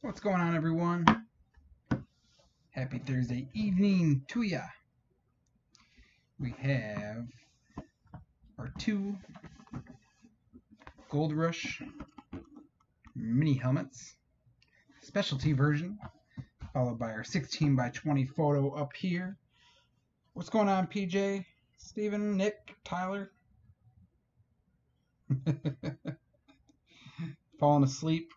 What's going on, everyone? Happy Thursday evening to ya. We have our two Gold Rush mini helmets, specialty version, followed by our 16 by 20 photo up here. What's going on, PJ? Steven, Nick, Tyler? Falling asleep.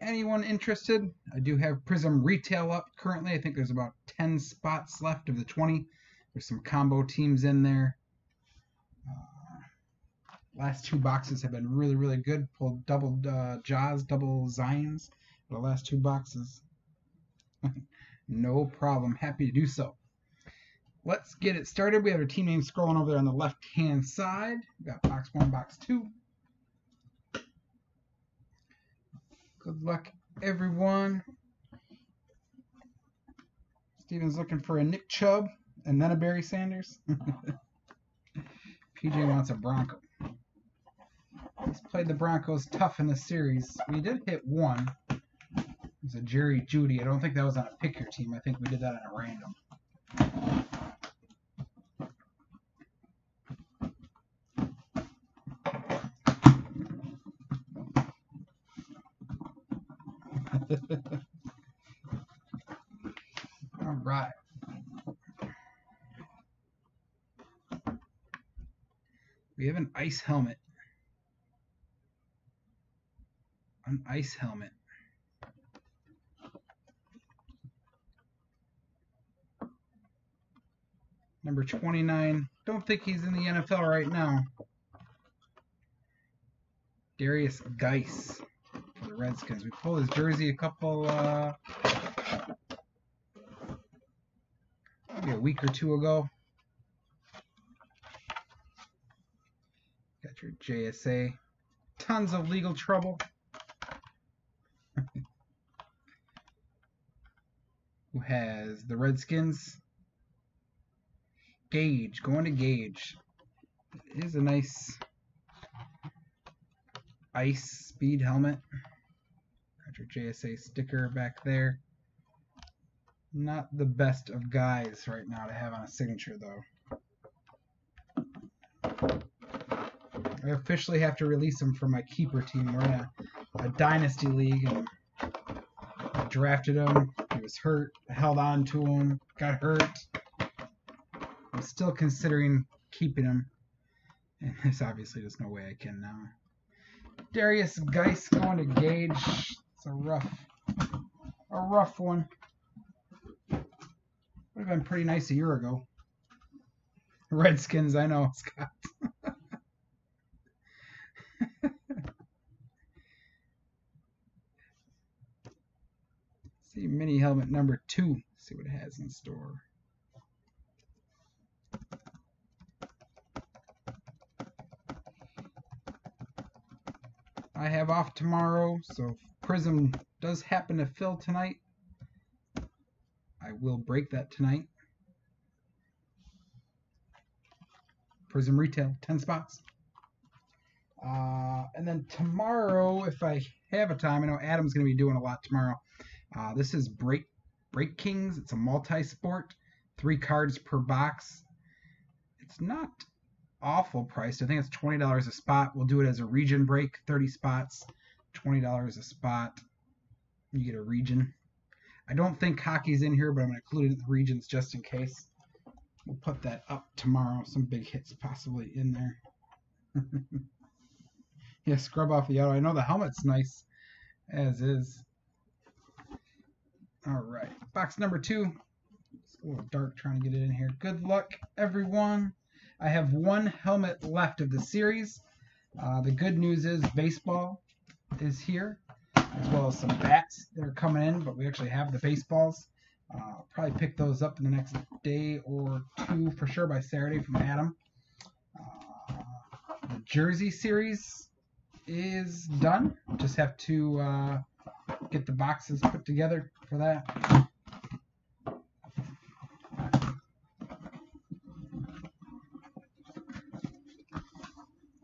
Anyone interested, I do have Prizm Retail up currently. I think there's about 10 spots left of the 20. There's some combo teams in there. Uh, last two boxes have been really, really good. Pulled double uh, Ja's, double Zions the last two boxes. no problem. Happy to do so. Let's get it started. We have our team name scrolling over there on the left-hand side. We got box one, box two. Good luck, everyone. Steven's looking for a Nick Chubb and then a Barry Sanders. PJ wants a Bronco. He's played the Broncos tough in the series. We did hit one. It was a Jerry Jeudy. I don't think that was on a pick your team. I think we did that on a random. All right. We have an ice helmet. An ice helmet. Number 29. Don't think he's in the NFL right now. Darius the Redskins. We pulled his jersey a couple, uh, maybe a week or two ago. Got your JSA. Tons of legal trouble. Who has the Redskins? Gage, going to Gage. It is a nice ice speed helmet. Your JSA sticker back there. Not the best of guys right now to have on a signature, though. I officially have to release him from my keeper team. We're in a, a dynasty league, and I drafted him. He was hurt. I held on to him. Got hurt. I'm still considering keeping him. And there's obviously just no way I can now. Darius Guice going to Gage. It's a rough, a rough one. Would have been pretty nice a year ago. Redskins, I know, Scott. See mini helmet number two. See what it has in store. I have off tomorrow, so Prizm does happen to fill tonight, I will break that tonight. Prizm Retail, 10 spots. Uh, and then tomorrow, if I have a time, I know Adam's going to be doing a lot tomorrow. Uh, this is Break Break Kings. It's a multi-sport, three cards per box. It's not awful priced. I think it's twenty dollars a spot. We'll do it as a region break, thirty spots, twenty dollars a spot. You get a region. I don't think hockey's in here, but I'm to include it in the regions just in case. We'll put that up tomorrow. Some big hits possibly in there. yeah, scrub off the auto. I know the helmet's nice as is. All right, box number two. It's a little dark trying to get it in here. Good luck, everyone. I have one helmet left of the series. Uh, the good news is baseball is here, as well as some bats that are coming in, but we actually have the baseballs. Uh, probably pick those up in the next day or two for sure by Saturday from Adam. Uh, the Jersey series is done. Just have to uh, get the boxes put together for that.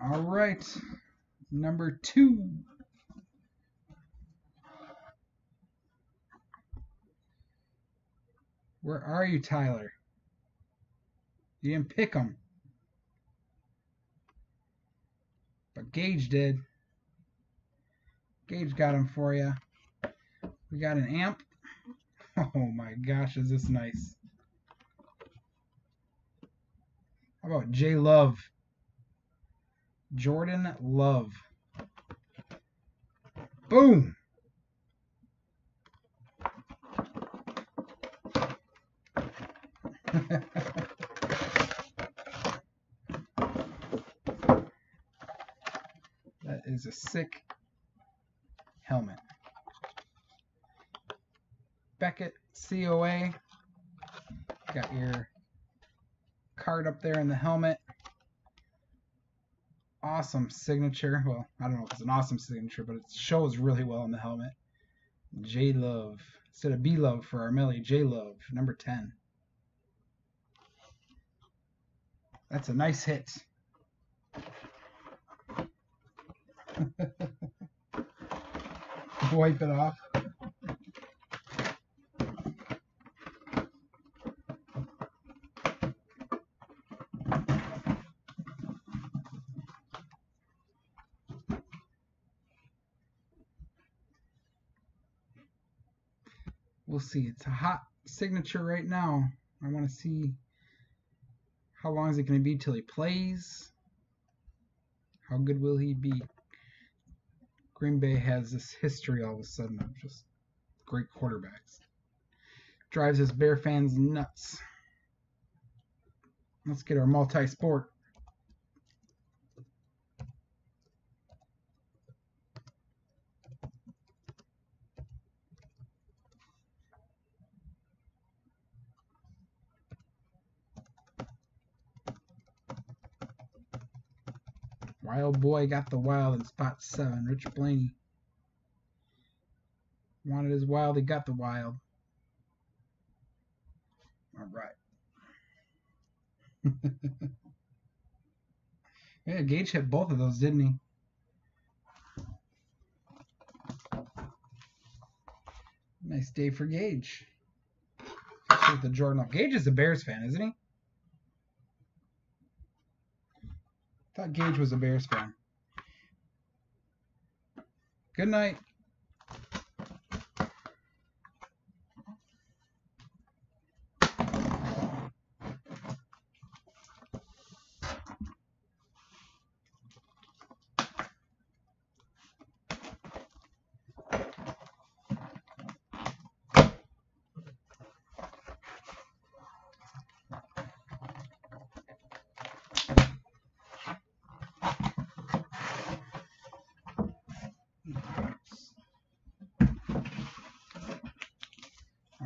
All right, number two. Where are you, Tyler? You didn't pick him. But Gage did. Gage got him for you. We got an amp. Oh my gosh, is this nice. How about J Love? Jordan Love. Boom! that is a sick helmet. Beckett COA. Got your card up there in the helmet. Awesome signature. Well, I don't know if it's an awesome signature, but it shows really well on the helmet. J Love. Instead of B Love for Armelli, J Love, number 10. That's a nice hit. Wipe it off. We'll see. It's a hot signature right now. I want to see how long is it going to be till he plays? How good will he be? Green Bay has this history all of a sudden of just great quarterbacks. Drives us Bear fans nuts. Let's get our multi-sport. Wild boy got the wild in spot seven. Rich Blaney. Wanted his wild, he got the wild. All right. yeah, Gage hit both of those, didn't he? Nice day for Gage. With the Jordan. Gage is a Bears fan, isn't he? Thought Gage was a Bears fan. Good night.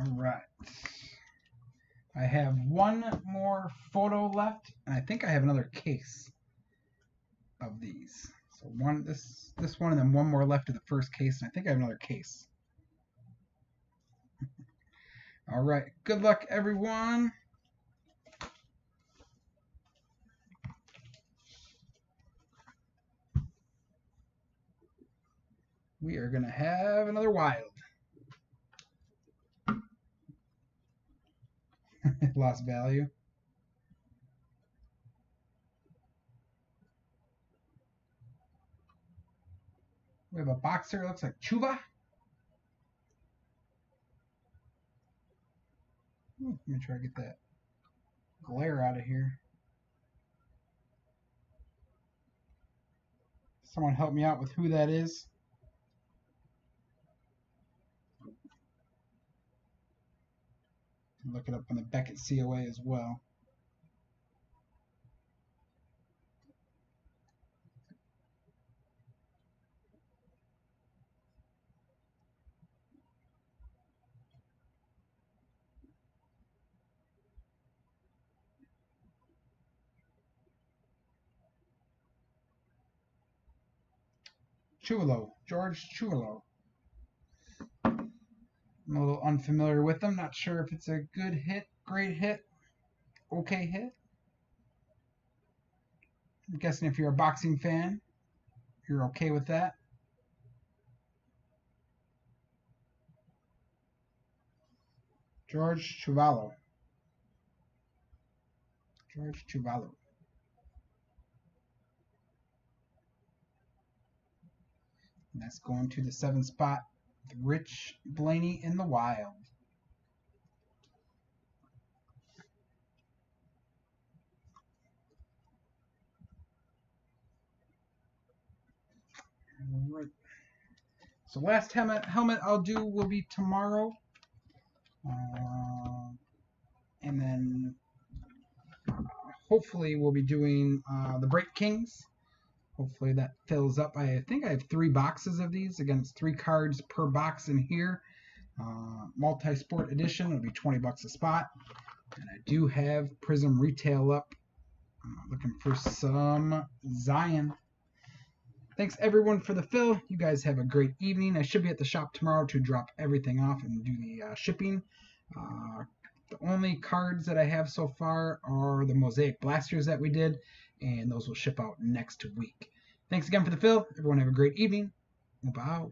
All right. I have one more photo left, and I think I have another case of these. So one this this one, and then one more left of the first case, and I think I have another case. All right. Good luck, everyone. We are going to have another wild. Lost value. We have a boxer. Looks like Chuba. Hmm, let me try to get that glare out of here. Someone help me out with who that is. Look it up on the Beckett COA as well. Chulo, George Chulo. I'm a little unfamiliar with them. Not sure if it's a good hit, great hit, okay hit. I'm guessing if you're a boxing fan, you're okay with that. George Chuvalo. George Chuvalo. And that's going to the seven spot. Rich Blaney in the wild. Right. So last helmet helmet I'll do will be tomorrow. Uh, and then hopefully we'll be doing uh, the Break Kings. Hopefully that fills up. I think I have three boxes of these. Again, it's three cards per box in here. Uh, multi-sport edition would be 20 bucks a spot. And I do have Prizm Retail up. Uh, looking for some Zion. Thanks everyone for the fill. You guys have a great evening. I should be at the shop tomorrow to drop everything off and do the uh, shipping. Uh, the only cards that I have so far are the Mosaic Blasters that we did, and those will ship out next week. Thanks again for the fill. Everyone have a great evening. Bye.